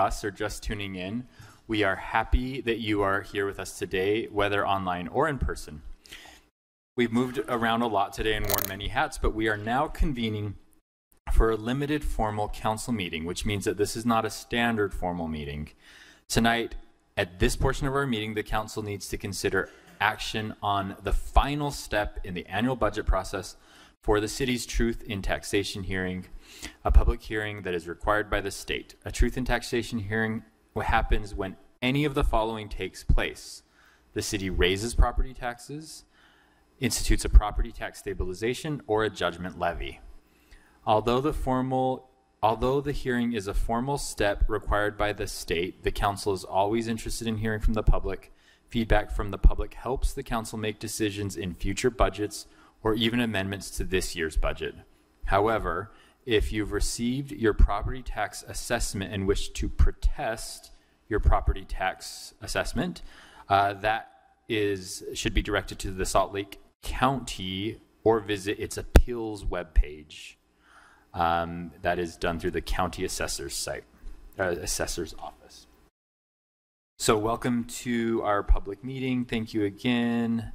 us or just tuning in, we are happy that you are here with us today, whether online or in person. We've moved around a lot today and worn many hats, but we are now convening for a limited formal council meeting, which means that this is not a standard formal meeting. Tonight, at this portion of our meeting, the council needs to consider action on the final step in the annual budget process for the city's truth in taxation hearing, a public hearing that is required by the state. A truth in taxation hearing happens when any of the following takes place. The city raises property taxes, institutes a property tax stabilization, or a judgment levy. Although the formal Although the hearing is a formal step required by the state, the council is always interested in hearing from the public. Feedback from the public helps the council make decisions in future budgets or even amendments to this year's budget. However, if you've received your property tax assessment and wish to protest your property tax assessment, uh, that is should be directed to the Salt Lake County or visit its appeals webpage. Um, that is done through the county assessor's site, uh, assessor's office. So, welcome to our public meeting. Thank you again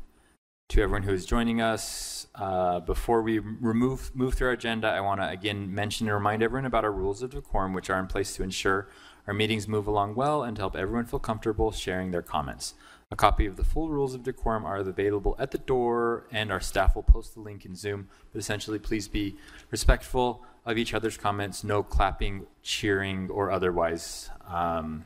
to everyone who is joining us. Uh, before we remove move through our agenda, I want to again mention and remind everyone about our rules of decorum, which are in place to ensure our meetings move along well and to help everyone feel comfortable sharing their comments. A copy of the full rules of decorum are available at the door, and our staff will post the link in Zoom. But essentially, please be respectful of each other's comments, no clapping, cheering, or otherwise um,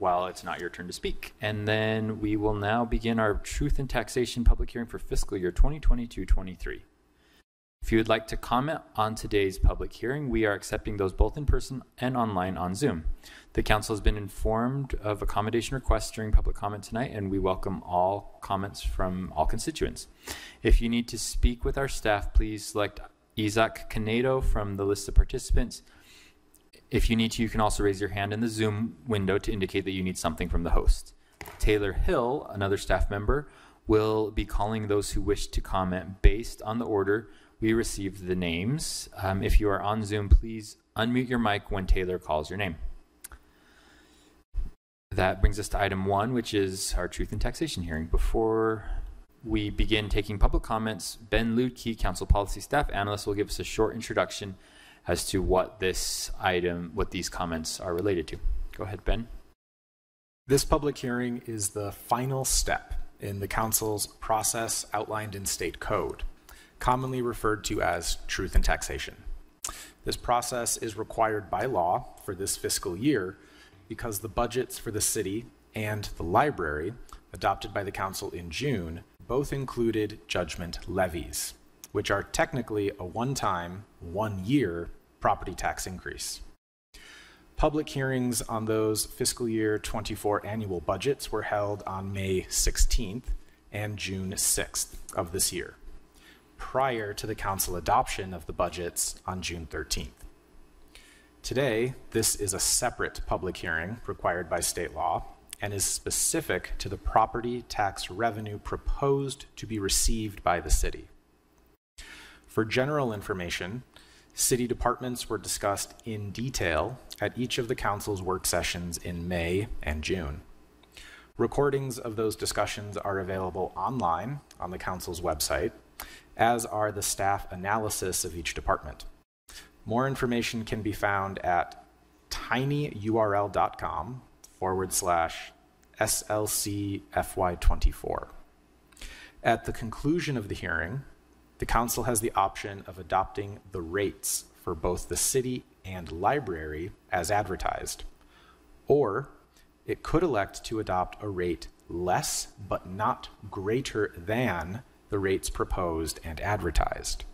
while it's not your turn to speak. And then we will now begin our Truth and Taxation public hearing for fiscal year 2022 23. If you would like to comment on today's public hearing, we are accepting those both in person and online on Zoom. The council has been informed of accommodation requests during public comment tonight, and we welcome all comments from all constituents. If you need to speak with our staff, please select Isaac Canedo from the list of participants. If you need to, you can also raise your hand in the Zoom window to indicate that you need something from the host. Taylor Hill, another staff member, will be calling those who wish to comment based on the order we received the names. Um, if you are on Zoom, please unmute your mic when Taylor calls your name. That brings us to item one, which is our truth and taxation hearing. Before we begin taking public comments, Ben Luedtke, Council Policy Staff Analyst, will give us a short introduction as to what this item, what these comments are related to. Go ahead, Ben. This public hearing is the final step in the Council's process outlined in State Code, commonly referred to as truth and taxation. This process is required by law for this fiscal year because the budgets for the city and the library, adopted by the council in June, both included judgment levies, which are technically a one time, one year property tax increase. Public hearings on those fiscal year 24 annual budgets were held on May 16th and June 6th of this year, prior to the council adoption of the budgets on June 13th. Today, this is a separate public hearing required by state law and is specific to the property tax revenue proposed to be received by the city. For general information, city departments were discussed in detail at each of the council's work sessions in May and June. Recordings of those discussions are available online on the council's website, as are the staff analysis of each department. More information can be found at tinyurl.com forward slash SLCFY24. At the conclusion of the hearing, the Council has the option of adopting the rates for both the city and library as advertised, or it could elect to adopt a rate less but not greater than the rates proposed and advertised.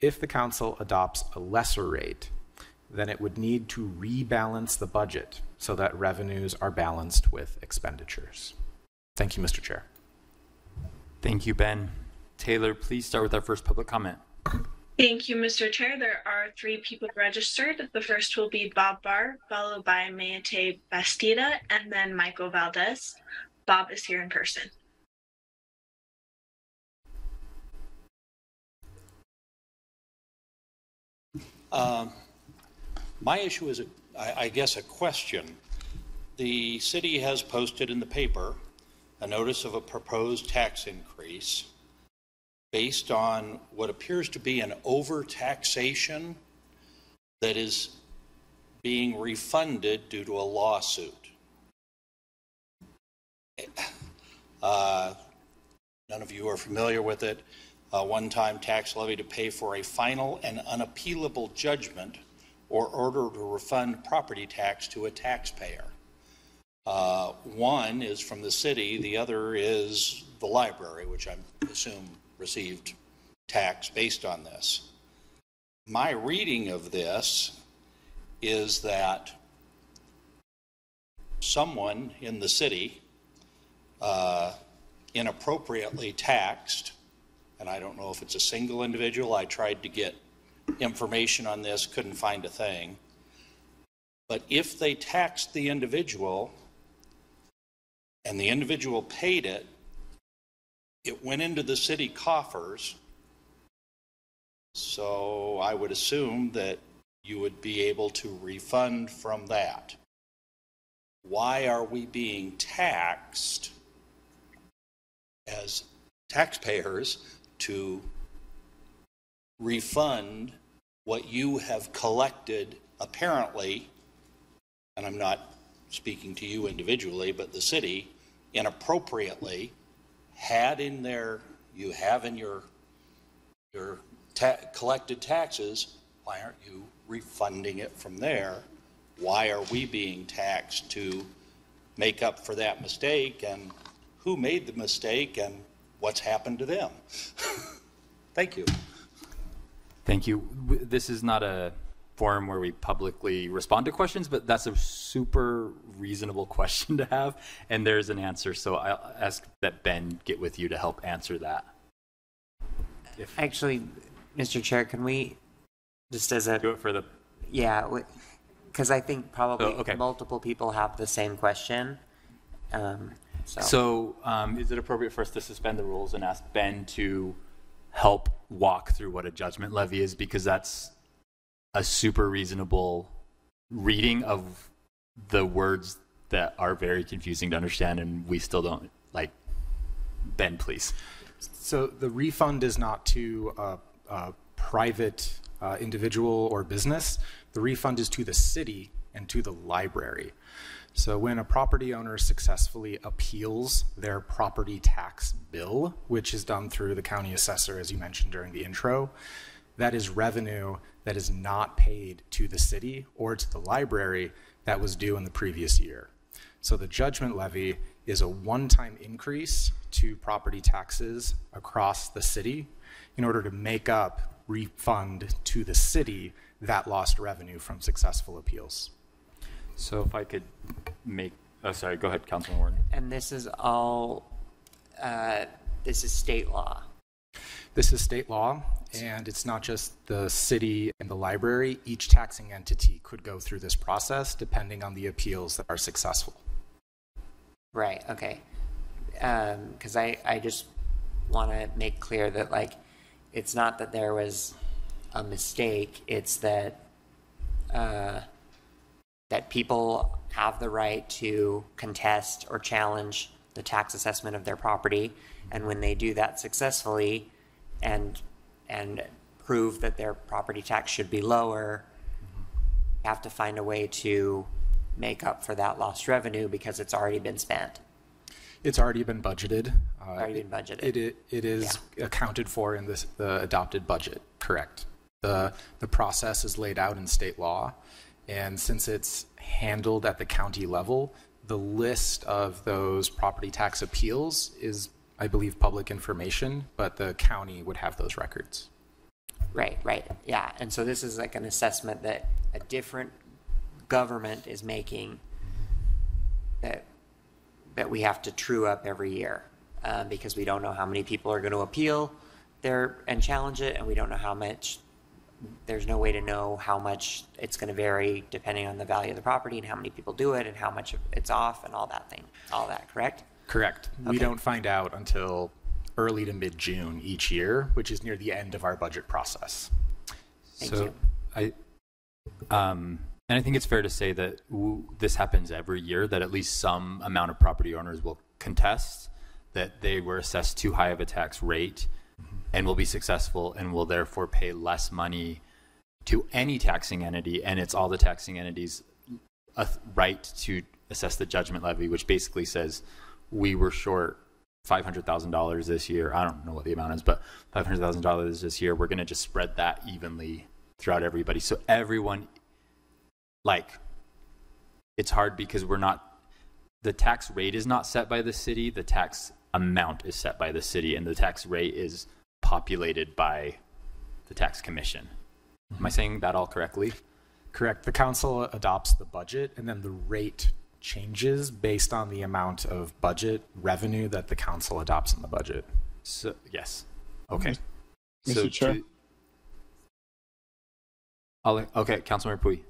If the council adopts a lesser rate, then it would need to rebalance the budget so that revenues are balanced with expenditures. Thank you, Mr. Chair. Thank you, Ben. Taylor, please start with our first public comment. Thank you, Mr. Chair. There are three people registered. The first will be Bob Barr, followed by Mayate Bastida, and then Michael Valdez. Bob is here in person. Um, my issue is I, I guess a question. The city has posted in the paper a notice of a proposed tax increase based on what appears to be an overtaxation that is being refunded due to a lawsuit. Uh, None of you are familiar with it. A one-time tax levy to pay for a final and unappealable judgment or order to refund property tax to a taxpayer. Uh, One is from the city, the other is the library, which I assume received tax based on this. My reading of this is that someone in the city uh, inappropriately taxed, and I don't know if it's a single individual, I tried to get information on this, couldn't find a thing. But if they taxed the individual and the individual paid it, it went into the city coffers. So I would assume that you would be able to refund from that. Why are we being taxed as taxpayers to refund what you have collected apparently, and I'm not speaking to you individually, but the city inappropriately had in there, you have in your, your ta- collected taxes, why aren't you refunding it from there? Why are we being taxed to make up for that mistake? And who made the mistake and what's happened to them? Thank you. Thank you. This is not a forum where we publicly respond to questions, but that's a super reasonable question to have, and there's an answer. So I'll ask that Ben get with you to help answer that. If Actually, Mr. Chair, can we, just as a do it for the yeah, because I think probably Oh, okay. multiple people have the same question. Um, so, So, um, is it appropriate for us to suspend the rules and ask Ben to help walk through what a judgment levy is? Because that's a super reasonable reading of the words that are very confusing to understand, and we still don't like. Ben, please. So the refund is not to a, a private uh, individual or business. The refund is to the city and to the library. So when a property owner successfully appeals their property tax bill, which is done through the county assessor, as you mentioned during the intro, that is revenue that is not paid to the city or to the library that was due in the previous year. So the judgment levy is a one-time increase to property taxes across the city in order to make up, refund to the city that lost revenue from successful appeals. So, if I could make. Oh, sorry. Go ahead, Councilman Wharton. and this is all, uh, this is state law. This is state law, and it's not just the city and the library. Each taxing entity could go through this process depending on the appeals that are successful. Right, okay. Because I, I just want to make clear that, like, it's not that there was a mistake, it's that, uh, that people have the right to contest or challenge the tax assessment of their property. And when they do that successfully and, and prove that their property tax should be lower, have to find a way to make up for that lost revenue because it's already been spent. It's already been budgeted. Uh, Already been budgeted. It, it, it is accounted for in this, the adopted budget, correct. The, the process is laid out in state law, and since it's handled at the county level, the list of those property tax appeals is, I believe, public information, but the county would have those records. Right, right, yeah. And so this is like an assessment that a different government is making that that we have to true up every year uh, because we don't know how many people are going to appeal there and challenge it, and we don't know how much. There's no way to know how much it's going to vary depending on the value of the property and how many people do it and how much it's off and all that thing, all that. Correct? Correct. We don't find out until early to mid-June each year, which is near the end of our budget process. Thank so you. I, um, And I think it's fair to say that w- this happens every year, that at least some amount of property owners will contest that they were assessed too high of a tax rate and will be successful and will therefore pay less money to any taxing entity. And it's all the taxing entities' a th- right to assess the judgment levy, which basically says we were short $500,000 this year. I don't know what the amount is, but $500,000 this year. We're going to just spread that evenly throughout everybody. So everyone, like, it's hard because we're not, the tax rate is not set by the city. The tax amount is set by the city, and the tax rate is populated by the tax commission. Am I saying that all correctly? Correct. The council adopts the budget and then the rate changes based on the amount of budget revenue that the council adopts in the budget. So, yes. Okay. Mr. So Chair? to- I'll, okay, Councilmember Puy.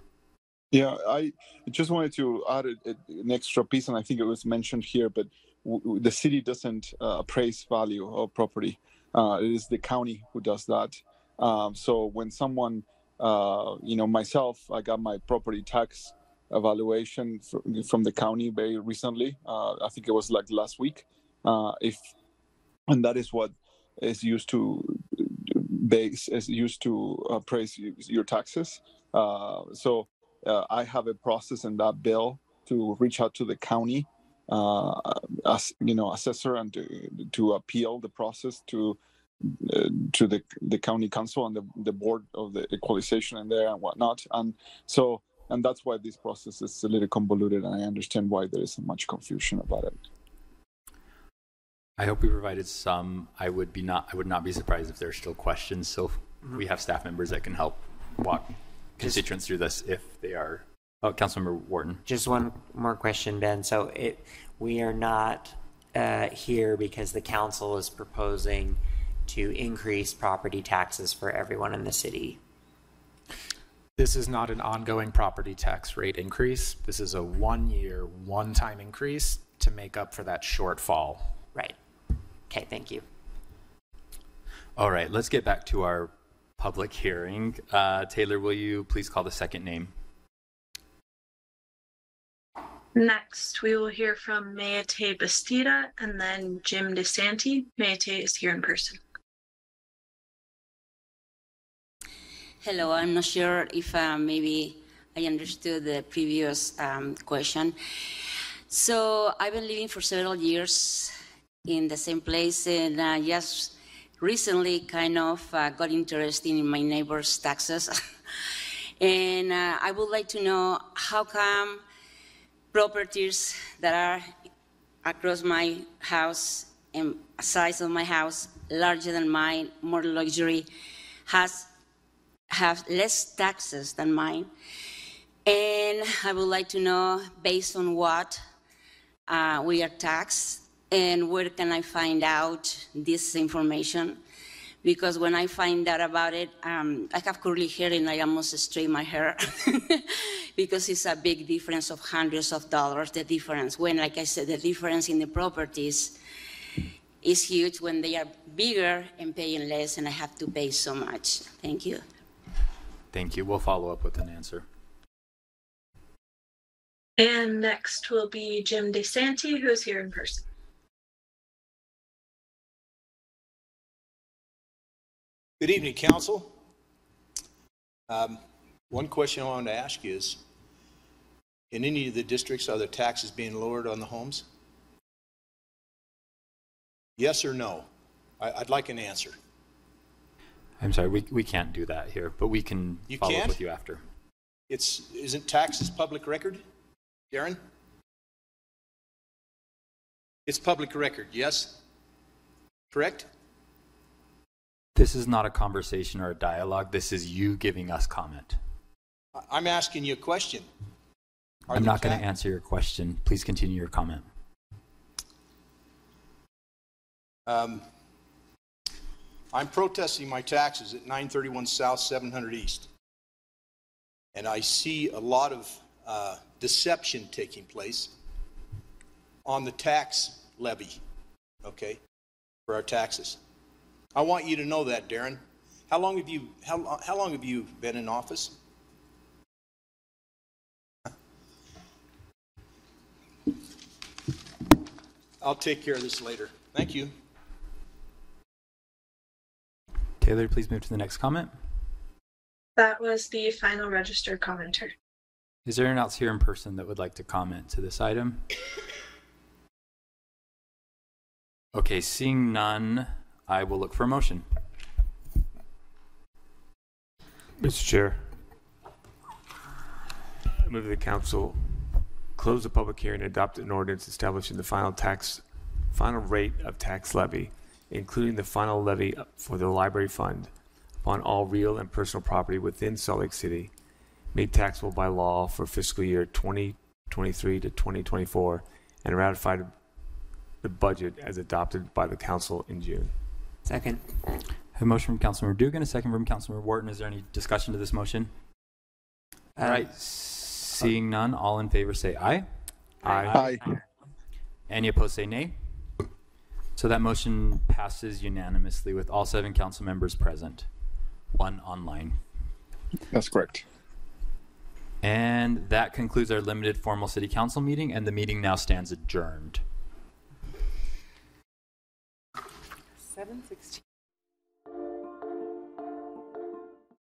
Yeah, I just wanted to add a, a- an extra piece, and I think it was mentioned here, but w- w- the city doesn't uh, appraise value of property. Uh, it is the county who does that. Um, so when someone, uh, you know, myself, I got my property tax evaluation fr- from the county very recently. Uh, I think it was like last week. Uh, if and that is what is used to base is used to appraise your taxes. Uh, so I have a process in that bill to reach out to the county, uh, as you know, assessor, and to, to appeal the process to uh, to the the county council and the, the board of the equalization and there and whatnot. And so, and that's why this process is a little convoluted, and I understand why there is so much confusion about it. I hope we provided some. I would be not. I would not be surprised if there are still questions. So we have staff members that can help walk constituents through this if they are. Oh, Councilmember Wharton. Just one more question, Ben. So it, we are not uh, here because the council is proposing to increase property taxes for everyone in the city. This is not an ongoing property tax rate increase. This is a one-year, one-time increase to make up for that shortfall. Right. Okay, thank you. All right, let's get back to our public hearing. Uh, Taylor, will you please call the second name? Next, we will hear from Mayate Bastida and then Jim DeSanti. Mayate is here in person. Hello, I'm not sure if uh, maybe I understood the previous um, question. So I've been living for several years in the same place, and uh, just recently kind of uh, got interested in my neighbor's taxes. and uh, I would like to know how come properties that are across my house and size of my house larger than mine, more luxury, has have less taxes than mine. And I would like to know, based on what uh, we are taxed, and where can I find out this information? Because when I find out about it, um, I have curly hair and I almost straighten my hair because it's a big difference of hundreds of dollars. The difference, when, like I said, the difference in the properties is huge when they are bigger and paying less, and I have to pay so much. Thank you. Thank you. We'll follow up with an answer. And next will be Jim DeSanti, who is here in person. Good evening, council. Um, One question I wanted to ask you is, in any of the districts, are the taxes being lowered on the homes? Yes or no? I- I'd like an answer. I'm sorry, we, we can't do that here, but we can You follow up can't? with you after. It's, isn't taxes public record? Darin? It's public record, yes? Correct? This is not a conversation or a dialogue. This is you giving us comment. I'm asking you a question. Are I'm not going to answer your question. Please continue your comment. Um, I'm protesting my taxes at 931 South, 700 East. And I see a lot of uh, deception taking place on the tax levy, okay, for our taxes. I want you to know that, Darin. How long have you, how, how long have you been in office? I'll take care of this later. Thank you. Taylor, please move to the next comment. That was the final registered commenter. Is there anyone else here in person that would like to comment to this item? Okay, seeing none, I will look for a motion. Mr. Chair, I move that the council close the public hearing and adopt an ordinance establishing the final tax, final rate of tax levy, including the final levy for the library fund upon all real and personal property within Salt Lake City made taxable by law for fiscal year 2023 to 2024 and ratified the budget as adopted by the council in June. Second. A motion from Councilmember Dugan, a second from Councilmember Wharton. Is there any discussion to this motion? All Um, seeing none, all in favor say aye. Aye. Aye. Any opposed say nay. So that motion passes unanimously with all seven council members present, one online. That's correct. And that concludes our limited formal city council meeting, and the meeting now stands adjourned.